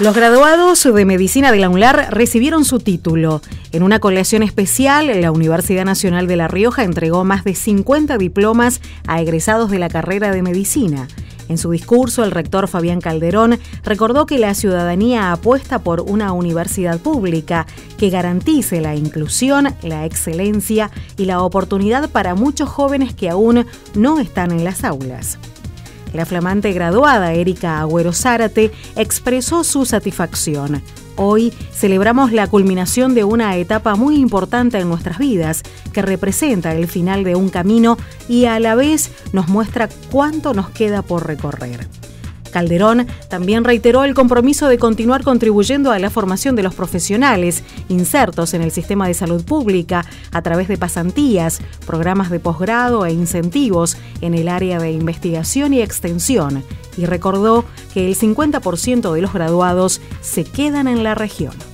Los graduados de Medicina de la UNLAR recibieron su título. En una colección especial, la Universidad Nacional de La Rioja entregó más de 50 diplomas a egresados de la carrera de Medicina. En su discurso, el rector Fabián Calderón recordó que la ciudadanía apuesta por una universidad pública que garantice la inclusión, la excelencia y la oportunidad para muchos jóvenes que aún no están en las aulas. La flamante graduada Erika Agüero Zárate expresó su satisfacción. Hoy celebramos la culminación de una etapa muy importante en nuestras vidas, que representa el final de un camino y a la vez nos muestra cuánto nos queda por recorrer. Calderón también reiteró el compromiso de continuar contribuyendo a la formación de los profesionales insertos en el sistema de salud pública a través de pasantías, programas de posgrado e incentivos en el área de investigación y extensión, y recordó que el 50% de los graduados se quedan en la región.